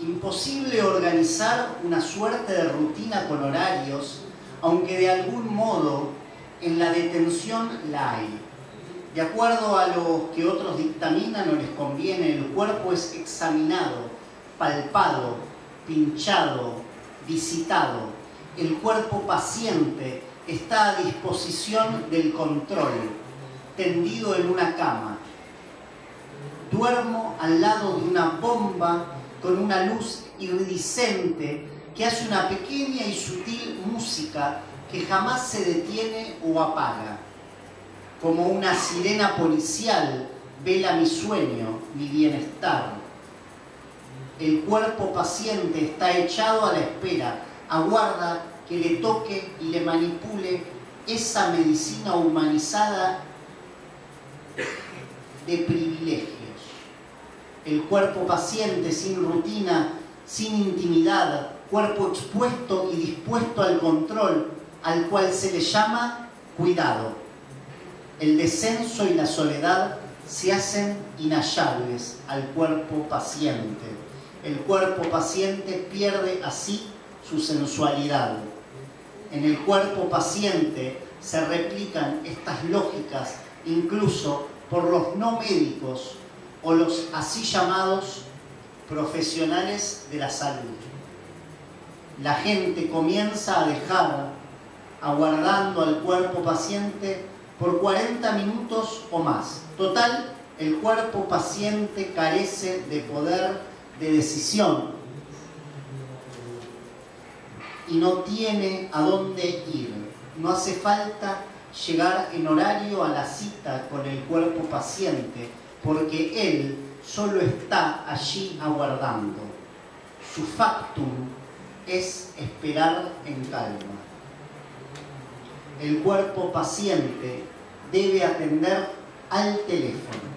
Imposible organizar una suerte de rutina con horarios, aunque de algún modo en la detención la hay. De acuerdo a lo que otros dictaminan o les conviene, el cuerpo es examinado, palpado, pinchado, visitado. El cuerpo paciente está a disposición del control, tendido en una cama. Duermo al lado de una bomba con una luz iridiscente que hace una pequeña y sutil música que jamás se detiene o apaga. Como una sirena policial vela mi sueño, mi bienestar. El cuerpo paciente está echado a la espera, aguarda que le toque y le manipule esa medicina humanizada de privilegio el cuerpo paciente sin rutina, sin intimidad, cuerpo expuesto y dispuesto al control, al cual se le llama cuidado. El descenso y la soledad se hacen inhallables al cuerpo paciente. El cuerpo paciente pierde así su sensualidad. En el cuerpo paciente se replican estas lógicas incluso por los no médicos o los así llamados profesionales de la salud. La gente comienza a dejar aguardando al cuerpo paciente por 40 minutos o más. Total, el cuerpo paciente carece de poder de decisión y no tiene a dónde ir. No hace falta llegar en horario a la cita con el cuerpo paciente porque Él solo está allí aguardando. Su factum es esperar en calma. El cuerpo paciente debe atender al teléfono,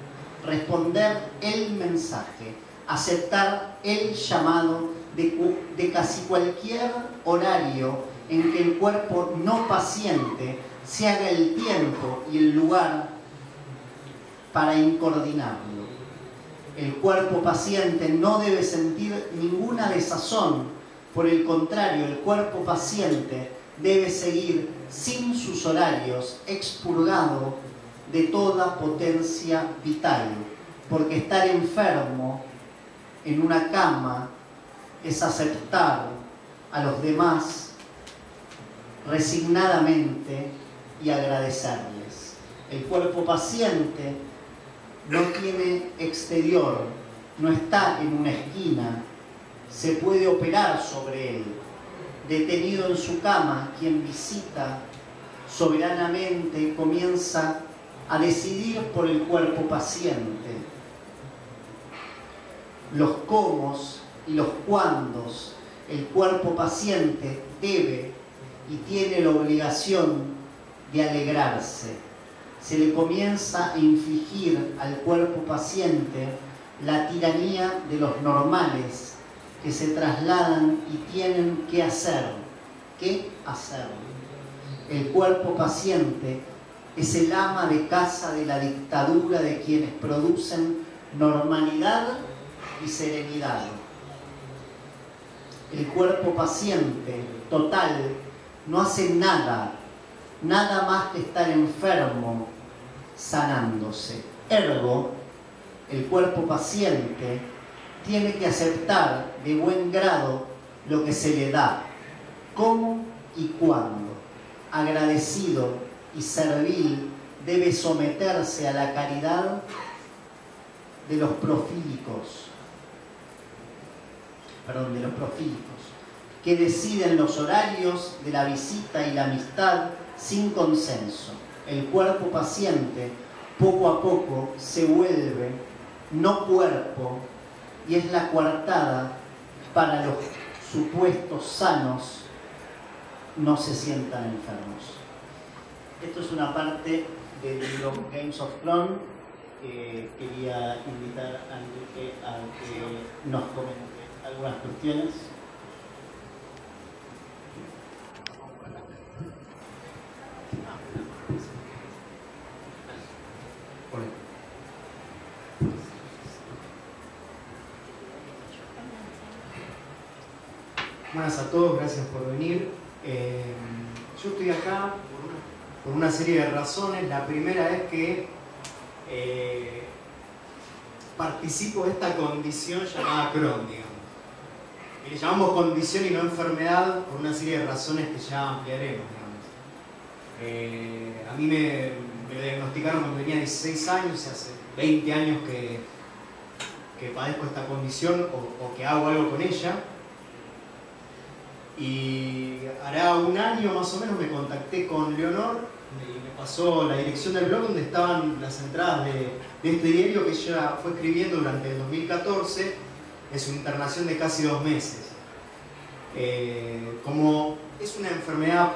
responder el mensaje, aceptar el llamado de, de, casi cualquier horario en que el cuerpo no paciente se haga el tiempo y el lugar para incoordinarlo. El cuerpo paciente no debe sentir ninguna desazón, por el contrario, el cuerpo paciente debe seguir sin sus horarios, expurgado de toda potencia vital, porque estar enfermo en una cama es aceptar a los demás resignadamente y agradecerles. El cuerpo paciente no tiene exterior, no está en una esquina, se puede operar sobre él. Detenido en su cama, quien visita soberanamente comienza a decidir por el cuerpo paciente. Los cómo y los cuándos, el cuerpo paciente debe y tiene la obligación de alegrarse se le comienza a infligir al cuerpo paciente la tiranía de los normales que se trasladan y tienen que hacer. ¿Qué hacer? El cuerpo paciente es el ama de casa de la dictadura de quienes producen normalidad y serenidad. El cuerpo paciente total no hace nada nada más que estar enfermo sanándose. Ergo, el cuerpo paciente tiene que aceptar de buen grado lo que se le da, cómo y cuándo. Agradecido y servil debe someterse a la caridad de los profílicos, perdón, de los profílicos, que deciden los horarios de la visita y la amistad sin consenso. El cuerpo paciente poco a poco se vuelve no cuerpo y es la coartada para los supuestos sanos no se sientan enfermos. Esto es una parte del libro Games of Thrones. quería invitar a Enrique a que nos comente algunas cuestiones. Buenas a todos, gracias por venir. Eh, yo estoy acá por una, serie de razones. La primera es que eh, participo de esta condición llamada Crohn, digamos. Y le llamamos condición y no enfermedad por una serie de razones que ya ampliaremos, digamos. Eh, a mí me, diagnosticaron cuando tenía 16 años, hace 20 años que, que padezco esta condición o que hago algo con ella. Y un año más o menos me contacté con Leonor y me pasó la dirección del blog donde estaban las entradas de, este diario que ella fue escribiendo durante el 2014 en su internación de casi dos meses. Eh, como es una enfermedad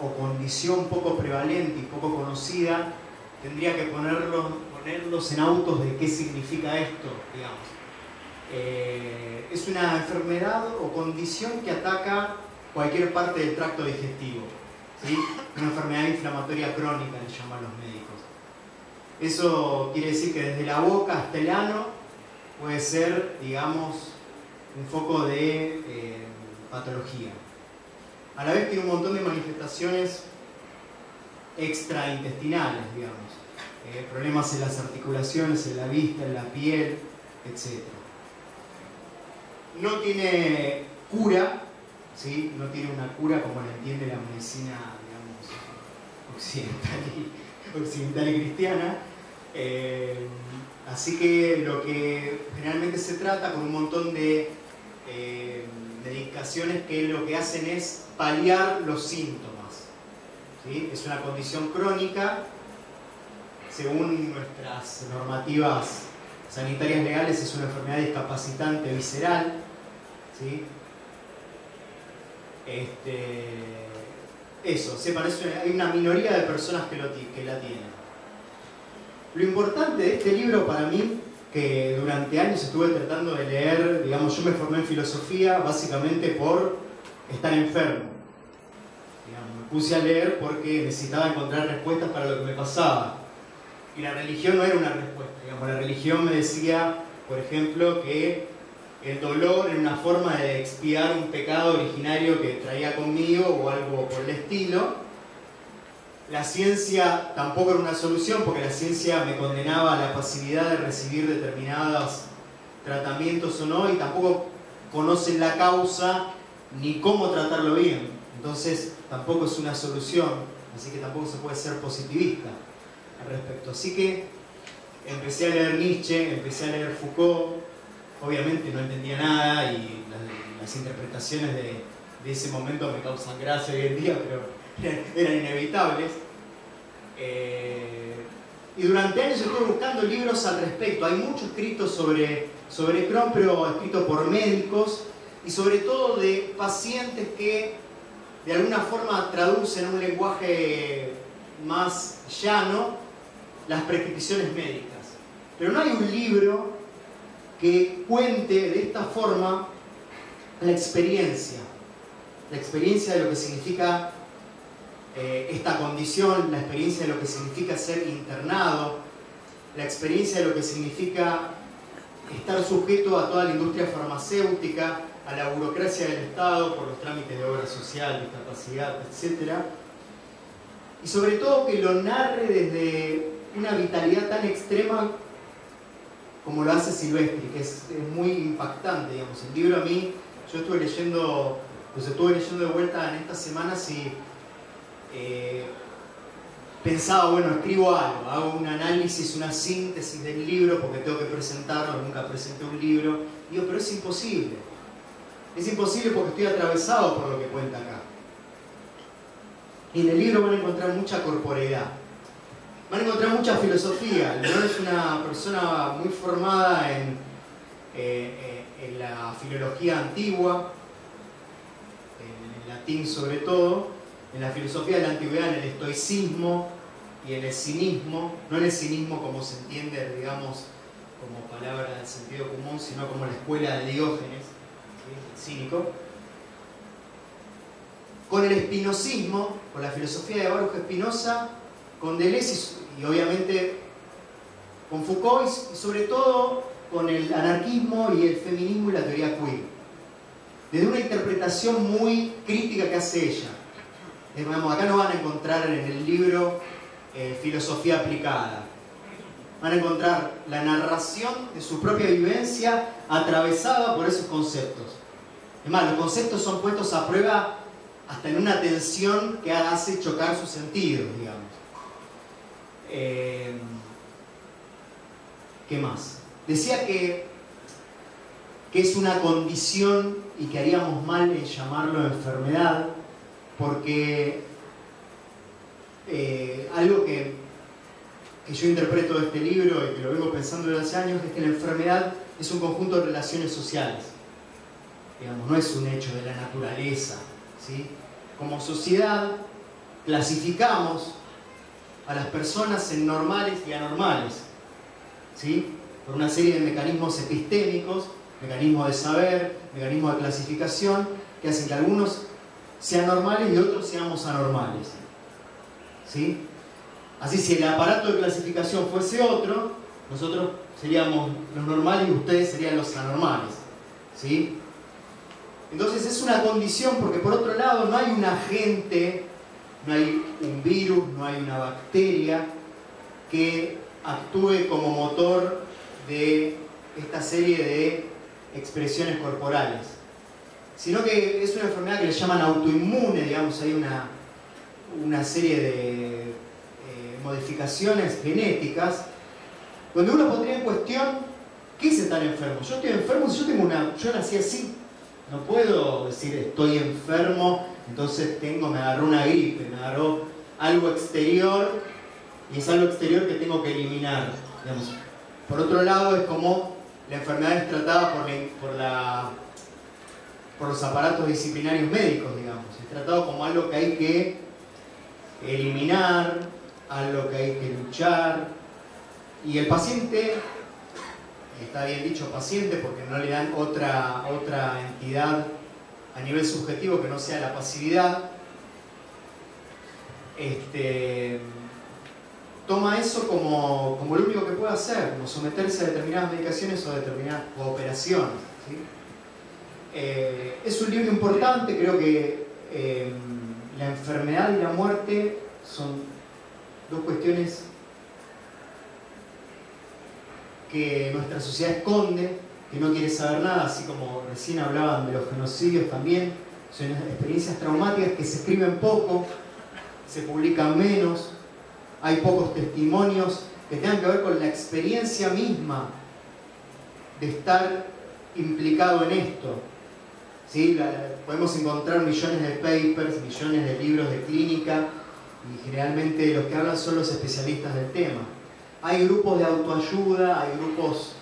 o condición poco prevalente y poco conocida, tendría que ponerlos, ponerlos en autos de qué significa esto, digamos. Eh, es una enfermedad o condición que ataca cualquier parte del tracto digestivo. Una enfermedad inflamatoria crónica, le llaman los médicos. Eso quiere decir que desde la boca hasta el ano puede ser, digamos, un foco de eh, patología. A la vez tiene un montón de manifestaciones extraintestinales, digamos. Eh, problemas en las articulaciones, en la vista, en la piel, etc no tiene cura, ¿sí? no tiene una cura como la entiende la medicina occidental, y, cristiana. Eh, así que lo que generalmente se trata con un montón de eh, medicaciones que lo que hacen es paliar los síntomas. Es una condición crónica, según nuestras normativas sanitarias legales es una enfermedad discapacitante visceral, ¿sí? Este, eso, sepan, hay una minoría de personas que, lo, que la tienen. Lo importante de este libro para mí, que durante años estuve tratando de leer, digamos, yo me formé en filosofía básicamente por estar enfermo. me puse a leer porque necesitaba encontrar respuestas para lo que me pasaba. Y la religión no era una respuesta, digamos, la religión me decía, por ejemplo, que el dolor era una forma de expiar un pecado originario que traía conmigo o algo por el estilo. La ciencia tampoco era una solución porque la ciencia me condenaba a la pasividad de recibir determinados tratamientos o no y tampoco conocen la causa ni cómo tratarlo bien. Entonces tampoco es una solución, así que tampoco se puede ser positivista al respecto. Así que empecé a leer Nietzsche, empecé a leer Foucault, obviamente no entendía nada y las, interpretaciones de, ese momento me causan gracia hoy en día, pero eran inevitables. Eh, y durante años estuve buscando libros al respecto. Hay mucho escrito sobre, sobre Crohn, pero escrito por médicos y sobre todo de pacientes que de alguna forma traducen en un lenguaje más llano las prescripciones médicas. Pero no hay un libro que cuente de esta forma la experiencia, la experiencia de lo que significa eh, esta condición, la experiencia de lo que significa ser internado, la experiencia de lo que significa estar sujeto a toda la industria farmacéutica, a la burocracia del Estado por los trámites de obra social, discapacidad, etc. Y sobre todo que lo narre desde una vitalidad tan extrema como lo hace Silvestri, que es, muy impactante, digamos. El libro a mí, yo estuve leyendo, pues estuve leyendo de vuelta en estas semanas y eh, pensaba, bueno, escribo algo, hago un análisis, una síntesis del libro porque tengo que presentarlo, nunca presenté un libro. Digo, pero es imposible. Es imposible porque estoy atravesado por lo que cuenta acá. Y en el libro van a encontrar mucha corporeidad van a encontrar mucha filosofía. León es una persona muy formada en, eh, eh, la filología antigua, en el latín sobre todo, en la filosofía de la antigüedad, en el estoicismo y en el cinismo, no en el cinismo como se entiende, digamos, como palabra del sentido común, sino como la escuela de Diógenes, el cínico. Con el espinosismo, con la filosofía de Baruch Spinoza, con Deleuze y, obviamente con Foucault y, sobre todo con el anarquismo y el feminismo y la teoría queer. desde una interpretación muy crítica que hace ella. Acá no van a encontrar en el libro eh, filosofía aplicada. Van a encontrar la narración de su propia vivencia atravesada por esos conceptos. Es más, los conceptos son puestos a prueba hasta en una tensión que hace chocar sus sentidos, digamos. Eh, ¿Qué más? Decía que, que es una condición y que haríamos mal en llamarlo enfermedad, porque eh, algo que, que yo interpreto de este libro y que lo vengo pensando desde hace años es que la enfermedad es un conjunto de relaciones sociales. Digamos, no es un hecho de la naturaleza. ¿sí? Como sociedad clasificamos a las personas en normales y anormales. ¿sí? Por una serie de mecanismos epistémicos, mecanismos de saber, mecanismos de clasificación, que hacen que algunos sean normales y otros seamos anormales. ¿Sí? Así, si el aparato de clasificación fuese otro, nosotros seríamos los normales y ustedes serían los anormales. ¿Sí? Entonces es una condición porque por otro lado no hay un agente, no hay un virus, no hay una bacteria que actúe como motor de esta serie de expresiones corporales, sino que es una enfermedad que le llaman autoinmune, digamos, hay una, una serie de eh, modificaciones genéticas, donde uno pondría en cuestión, ¿qué es estar enfermo? Yo estoy enfermo si yo tengo una, yo nací así, no puedo decir estoy enfermo, entonces tengo, me agarró una gripe, me agarró algo exterior y es algo exterior que tengo que eliminar. Por otro lado, es como la enfermedad es tratada por los aparatos disciplinarios médicos, digamos. Es tratado como algo que hay que eliminar, algo que hay que luchar. Y el paciente, está bien dicho paciente porque no le dan otra, otra entidad a nivel subjetivo que no sea la pasividad, este, toma eso como, lo único que puede hacer, como someterse a determinadas medicaciones o a determinadas operaciones. Eh, es un libro importante, creo que eh, la enfermedad y la muerte son dos cuestiones que nuestra sociedad esconde, que no quiere saber nada, así como recién hablaban de los genocidios también, son experiencias traumáticas que se escriben poco, se publican menos, hay pocos testimonios que tengan que ver con la experiencia misma de estar implicado en esto. ¿Sí? podemos encontrar millones de papers, millones de libros de clínica y generalmente los que hablan son los especialistas del tema. Hay grupos de autoayuda, hay grupos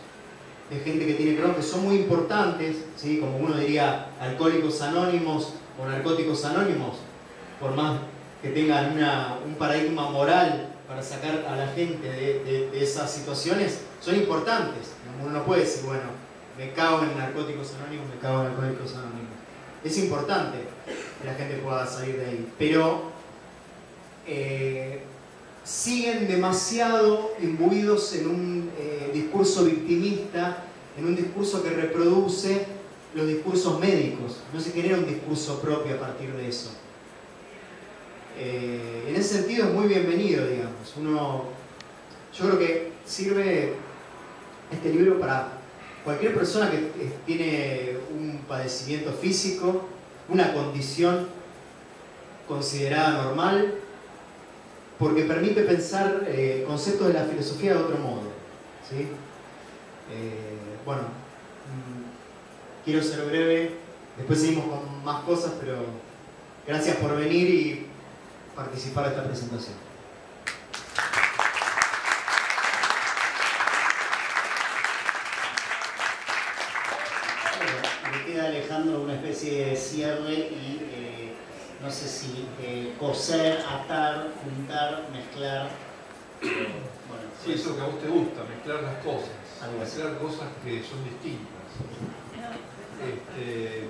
de gente que tiene Crohn que son muy importantes, ¿sí? como uno diría alcohólicos anónimos o narcóticos anónimos, por más que tengan un paradigma moral para sacar a la gente de, esas situaciones, son importantes. Uno no puede decir, bueno, me cago en narcóticos anónimos, me cago en alcohólicos anónimos. Es importante que la gente pueda salir de ahí. Pero eh, siguen demasiado imbuidos en un eh, discurso victimista, en un discurso que reproduce los discursos médicos. No se genera un discurso propio a partir de eso. Eh, en ese sentido es muy bienvenido, digamos. Uno, yo creo que sirve este libro para cualquier persona que tiene un padecimiento físico, una condición considerada normal, porque permite pensar eh, conceptos de la filosofía de otro modo. Eh, bueno, mm, quiero ser breve, después seguimos con más cosas, pero gracias por venir y participar de esta presentación. Alejandro una especie de cierre y no sé si eh, coser, atar, juntar, mezclar. bueno, sí, eso que a vos te gusta, mezclar las cosas, mezclar cosas que son distintas. Este,